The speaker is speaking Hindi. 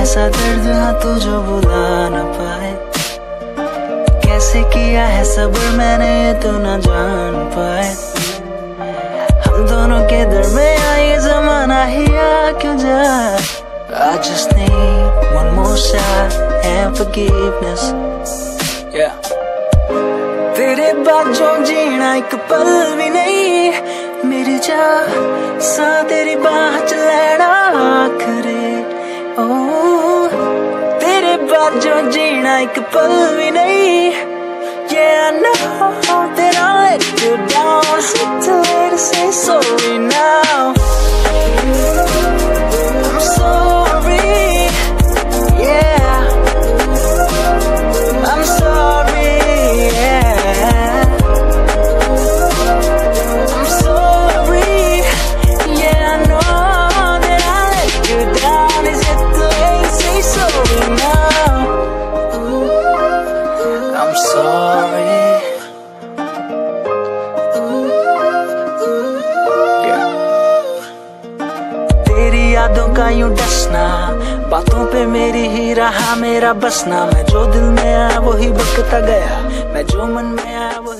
ऐसा दर्द हाँ तू जो बुला न पाए। कैसे किया है सब्र मैंने ये तो ना जान पाए। हम दोनों के दरमियान ये जमाना ही आ क्यों जाए? I just need one more shot and forgiveness Yeah. तेरे बाद जो जीना एक पल भी नहीं मेरी जा सा तेरी बाह च तेरे बाद जो जीना एक पल भी नहीं Yeah, I know. तेरी यादों का यूँ डसना। बातों पे मेरी ही रहा, मेरा बसना। मैं जो दिल में आया, वही बकता गया। मैं जो मन में आया वो